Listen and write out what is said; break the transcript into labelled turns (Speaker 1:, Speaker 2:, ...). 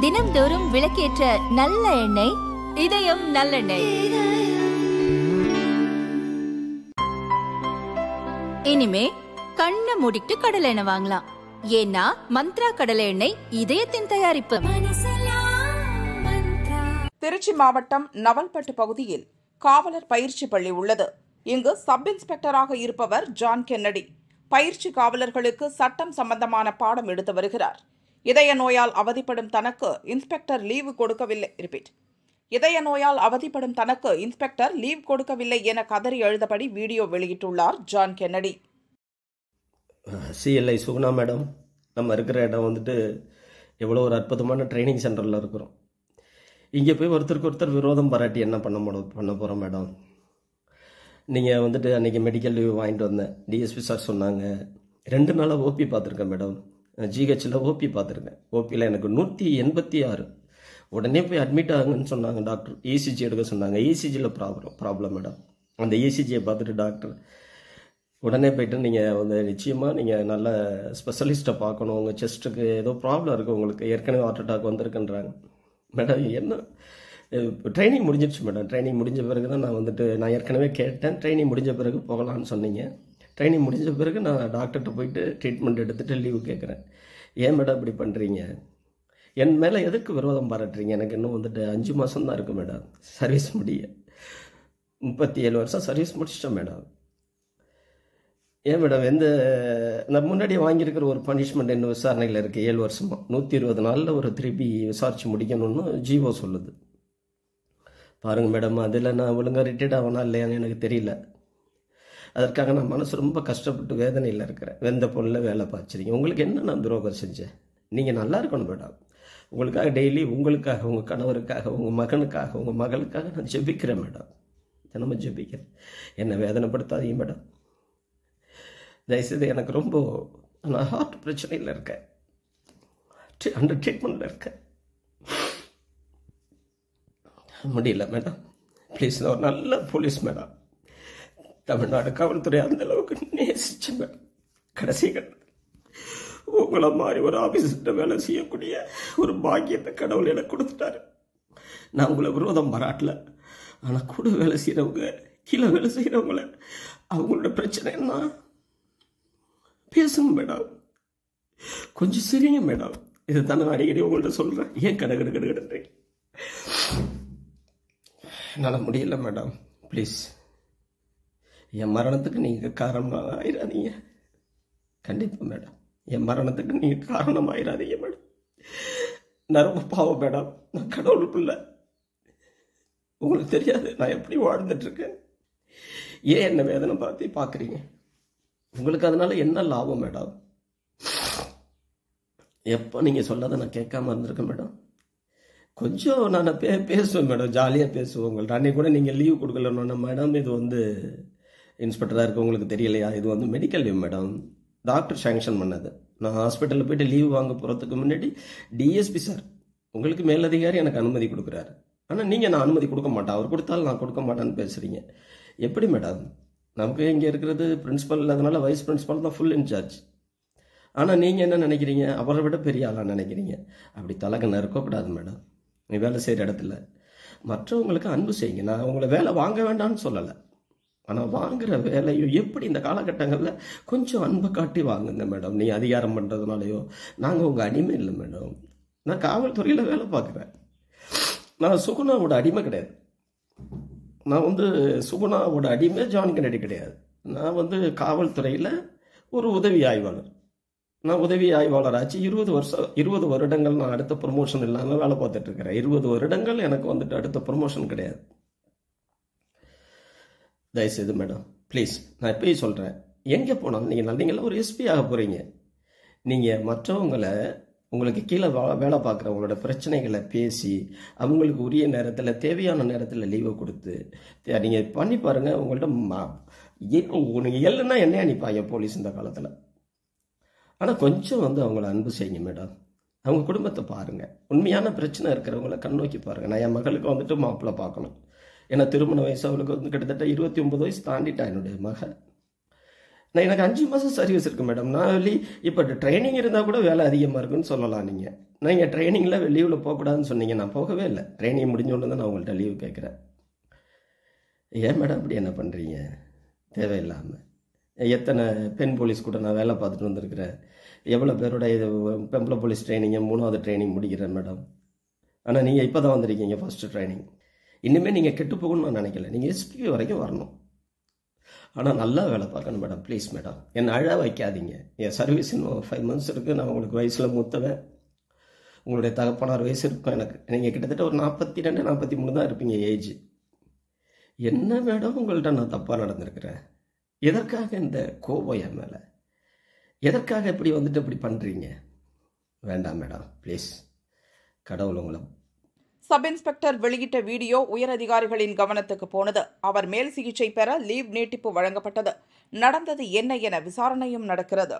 Speaker 1: தினம்தோறும் விளக்கேற்ற நல்ல எண்ணெய் இதயம் நல்லெண்ணெய். இனிமே கண்ணை மூடிட்டு கடலை எண்ணெய் வாங்கலாம். ஏன்னா மந்த்ரா கடலை எண்ணெய் இதயத்தின் தயாரிப்பு.
Speaker 2: திருச்சி மாவட்டம் நவல்பட்டு பகுதியில் காவலர் பயிற்சி பள்ளி உள்ளது. இங்கு சப் இன்ஸ்பெக்டராக இருப்பவர் ஜான் கென்னடி. பயிற்சி காவலர்களுக்கு சட்டம் சம்பந்தமான பாடம் எடுத்து வருகிறார். இதய நோயால் அவதிப்படும் தனக்கு இன்ஸ்பெக்டர் லீவு கொடுக்கவில்லை. ரிப்பீட். இதய நோயால் அவதிப்படும் தனக்கு இன்ஸ்பெக்டர் லீவ் கொடுக்கவில்லை என கதறி எழுதபடி வீடியோ வெளியிட்டுள்ளார் John Kennedy.
Speaker 3: CLI Suguna madam நம்ம இருக்கிற இடம் வந்துட்டு எவ்வளோ ஒரு அற்புதமான ட்ரைனிங் சென்டரில் இருக்கிறோம். இங்கே போய் ஒருத்தருக்கு ஒருத்தர் விரோதம் பாராட்டி என்ன பண்ண முடியும் பண்ண போகிறோம் மேடம்? நீங்கள் வந்துட்டு அன்றைக்கி மெடிக்கல் லீவ் வாங்கிட்டு வந்தேன். டிஎஸ்பி சார் சொன்னாங்க. ரெண்டு நாளாக ஓபி பார்த்துருக்கேன் மேடம் ஜிஹெச்சில் ஓபி பார்த்துருக்கேன். ஓபியில் எனக்கு நூற்றி எண்பத்தி ஆறு. உடனே போய் அட்மிட் ஆகுங்கன்னு சொன்னாங்க டாக்டர் இசிஜி எடுக்க சொன்னாங்க. இசிஜியில் ப்ராப்ளம் ப்ராப்ளம் மேடம் அந்த இசிஜியை பார்த்துட்டு டாக்டர் உடனே போயிட்டு நீங்கள் வந்து நிச்சயமாக நீங்கள் நல்ல ஸ்பெஷலிஸ்ட்டை பார்க்கணும். உங்கள் செஸ்ட்டுக்கு ஏதோ ப்ராப்ளம் இருக்குது உங்களுக்கு ஏற்கனவே ஹார்ட் அட்டாக் வந்திருக்குன்றாங்க. மேடம் என்ன? ட்ரைனிங் முடிஞ்சிருச்சு மேடம் ட்ரைனிங் முடிஞ்ச பிறகு தான் நான் வந்துட்டு நான் ஏற்கனவே கேட்டேன். ட்ரைனிங் முடிஞ்ச பிறகு போகலான்னு சொன்னீங்க. ட்ரைனிங் முடிஞ்ச பிறகு நான் டாக்டர்கிட்ட போயிட்டு ட்ரீட்மெண்ட் எடுத்துகிட்டு லீவு கேட்குறேன் ஏன் மேடம் இப்படி பண்ணுறீங்க என் மேலே எதுக்கு விரோதம் பாராட்டுறீங்க? எனக்கு இன்னும் வந்துட்டு அஞ்சு மாதம் தான் இருக்குது மேடம் சர்வீஸ் முடிய. முப்பத்தி ஏழு வருஷம் சர்வீஸ் முடிச்சிட்டேன் மேடம் ஏன் மேடம் எந்த நான் முன்னாடி வாங்கியிருக்கிற ஒரு பனிஷ்மெண்ட் என்ன விசாரணையில் இருக்குது ஏழு வருஷமாக நூற்றி இருபது நாளில் ஒரு திருப்பி விசாரித்து முடிக்கணும்னு ஜீவோ சொல்லுது. பாருங்கள் மேடம் அதில் நான் ஒழுங்காக ரிட்டையர்ட் ஆகணும் இல்லையான்னு எனக்கு தெரியல. அதற்காக நான் மனசு ரொம்ப கஷ்டப்பட்டு வேதனையில் இருக்கிறேன். வெந்த பொருளில் வேலை பார்த்துருக்கீங்க உங்களுக்கு என்ன நான் துரோகம் செஞ்சேன்? நீங்கள் நல்லா இருக்கணும் மேடம். உங்களுக்காக டெய்லி உங்களுக்காக உங்கள் கணவருக்காக உங்கள் மகனுக்காக உங்கள் மகளுக்காக நான் ஜெபிக்கிறேன் மேடம். தினமும் ஜெபிக்கிறேன். என்னை வேதனைப்படுத்தாதீங்க மேடம். தயவுசெய்து எனக்கு ரொம்ப நான் ஹார்ட் பிரச்சனையில் இருக்கேன். அண்டர் ட்ரீட்மெண்ட்டில் இருக்கேன். முடியல மேடம் ப்ளீஸ் நான் ஒரு நல்ல போலீஸ் மேடம் தமிழ்நாடு காவல்துறை அந்த அளவுக்கு நேசிச்சு மேடம் கடைசி கட்டத்தில் உங்களை மாதிரி ஒரு ஆஃபீஸர்கிட்ட வேலை செய்யக்கூடிய ஒரு பாக்கியத்தை கடவுள் எனக்கு கொடுத்துட்டாரு. நான் உங்களை விரோதம் பாராட்டல. ஆனால் கூட வேலை செய்கிறவங்க கீழே வேலை செய்கிறவங்கள அவங்களோட பிரச்சனை என்ன? பேசுங்க மேடம் கொஞ்சம் சிரிங்க மேடம் இதை தானே நான் அடிக்கடி உங்கள்கிட்ட சொல்கிறேன் ஏன் கடகடு கடை கடை கடை என்னால் முடியல மேடம் ப்ளீஸ் என் மரணத்துக்கு நீங்கள் காரணம் ஆயிடாதீங்க கண்டிப்பாக மேடம் என் மரணத்துக்கு நீங்கள் காரணம் ஆயிடாதீங்க மேடம் நான் ரொம்ப பாவம் மேடம் நான் கடவுளுக்குள்ள. உங்களுக்கு தெரியாது நான் எப்படி வாழ்ந்துட்டுருக்கேன். ஏன் என்ன வேதனை பார்த்து பார்க்குறீங்க? உங்களுக்கு அதனால் என்ன லாபம் மேடம் எப்போ நீங்கள் சொல்லாத நான் கேட்காம இருந்திருக்கேன் மேடம் கொஞ்சம் நான் பே பேசுவேன் மேடம். ஜாலியாக பேசுவேன் உங்கள்ட்ட. அன்னைக்கு கூட நீங்கள் லீவ் கொடுக்கலன்னு மேடம் இது வந்து இன்ஸ்பெக்டராக இருக்க உங்களுக்கு தெரியலையா? இது வந்து medical leave madam. Doctor sanction பண்ணது. நான் ஹாஸ்பிட்டலில் போயிட்டு லீவ் வாங்க போகிறதுக்கு முன்னாடி டிஎஸ்பி சார் உங்களுக்கு மேலதிகாரி எனக்கு அனுமதி கொடுக்குறாரு. ஆனால் நீங்கள் நான் அனுமதி கொடுக்க மாட்டேன். அவர் கொடுத்தாலும் நான் கொடுக்க மாட்டேன்னு பேசுகிறீங்க எப்படி மேடம்? நமக்கு இங்கே இருக்கிறது பிரின்ஸிபல் இல்லாதனால வைஸ் பிரின்ஸிபல் தான் ஃபுல் இன்சார்ஜ் ஆனால் நீங்கள் என்ன நினைக்கிறீங்க? அவரை விட பெரிய ஆளாக நினைக்கிறீங்க? அப்படி தலகன இருக்கக்கூடாது மேடம். நீ வேலை செய்கிற இடத்துல. மற்றவங்களுக்கு அன்பு செய்யுங்க. நான் உங்களை வேலை வாங்க வேண்டாம்னு சொல்லலை. ஆனால் வாங்குற வேலையோ எப்படி இந்த காலகட்டங்களில் கொஞ்சம் அன்பை காட்டி வாங்குங்க மேடம். நீ அதிகாரம் பண்ணுறதுனாலையோ நாங்கள் உங்கள் அடிமை இல்லை மேடம். நான் காவல்துறையில் வேலை பார்க்குறேன். நான் சுகுணாவோட அடிமை கிடையாது. நான் வந்து சுகுணாவோட அடிமை ஜான் கெனடி கிடையாது. நான் வந்து காவல்துறையில் ஒரு உதவி ஆய்வாளர். நான் உதவி ஆய்வாளர் ஆச்சு இருபது வருஷம் இருபது வருடங்கள் நான் அடுத்த ப்ரொமோஷன் இல்லாமல் வேலை பார்த்துட்டு இருக்கிறேன். இருபது வருடங்கள் எனக்கு வந்துட்டு அடுத்த ப்ரொமோஷன் கிடையாது. தயவுசெய்து மேடம் ப்ளீஸ் நான் எப்பயும் சொல்கிறேன் எங்கே போனாலும் நீங்கள் நல்லீங்களா ஒரு எஸ்பி ஆக போகிறீங்க நீங்கள் மற்றவங்களை உங்களுக்கு கீழே வேலை பார்க்குறவங்களோட பிரச்சனைகளை பேசி அவங்களுக்கு உரிய நேரத்தில் தேவையான நேரத்தில் லீவை கொடுத்து நீங்கள் பண்ணி பாருங்கள் உங்கள்கிட்ட நீங்கள் இல்லைன்னா என்ன அனுப்பாங்க போலீஸ் இந்த காலத்தில்? ஆனால் கொஞ்சம் வந்து அவங்கள அன்பு செய்யுங்க மேடம் அவங்க குடும்பத்தை பாருங்கள் உண்மையான பிரச்சனை இருக்கிறவங்கள கண்ணோக்கி பாருங்கள் நான் என் மகளுக்கு வந்துட்டு மாப்பிள்ளை பார்க்கணும். ஏன்னா திருமண வயசு அவளுக்கு வந்து கிட்டத்தட்ட இருபத்தி ஒன்பது வயசு தாண்டிட்டான் என்னுடைய மகள். நான் எனக்கு அஞ்சு மாதம் சர்வீஸ் இருக்குது மேடம் நான் வெளி இப்போ ட்ரைனிங் இருந்தால் கூட வேலை அதிகமாக இருக்குன்னு சொல்லலாம் நீங்கள் நீங்கள் ட்ரைனிங்கில் லீவில் போகக்கூடாதுன்னு சொன்னீங்க. நான் போகவே இல்லை. ட்ரைனிங் முடிஞ்ச தான் நான் உங்கள்கிட்ட லீவு கேட்குறேன் ஏன் மேடம் அப்படி என்ன பண்ணுறீங்க தேவையில்லாமல் எத்தனை பெண் போலீஸ் கூட நான் வேலை பார்த்துட்டு வந்திருக்கிறேன். எவ்வளோ பேரோட இது பெம்பளை போலீஸ் ட்ரைனிங்கை மூணாவது ட்ரைனிங் முடிக்கிறேன் மேடம். ஆனால் நீங்கள் இப்போ தான் வந்திருக்கீங்க ஃபஸ்ட்டு ட்ரைனிங். இனிமேல் நீங்கள் கெட்டு போகணும்னு நான் நினைக்கல. நீங்கள் எஸ்பி வரைக்கும் வரணும். ஆனால் நல்லா வேலை பார்க்கணும் மேடம் ப்ளீஸ் மேடம். என்னை அழ வைக்காதீங்க. என் சர்வீஸ் இன்னும் ஃபைவ் மந்த்ஸ் இருக்குது நான் உங்களுக்கு வயசில் மூத்தவன். உங்களுடைய தகப்பனார் வயசு இருக்கும் எனக்கு. நீங்கள் கிட்டத்தட்ட ஒரு நாற்பத்தி ரெண்டு நாற்பத்தி மூணு தான் இருப்பீங்க ஏஜ் என்ன மேடம் உங்கள்கிட்ட நான் தப்பாக நடந்திருக்கிறேன்? எதற்காக இந்த கோபம் என் மேலே எதற்காக இப்படி வந்துட்டு இப்படி பண்ணுறீங்க வேண்டாம் மேடம் ப்ளீஸ் கடவுள் உங்களை
Speaker 2: சப் இன்ஸ்பெக்டர் வெளியிட்ட வீடியோ உயரதிகாரிகளின் கவனத்துக்கு போனது. அவர் மேல் சிகிச்சை பெற லீவ் நீட்டிப்பு வழங்கப்பட்டது. நடந்தது என்ன என விசாரணையும் நடக்கிறது.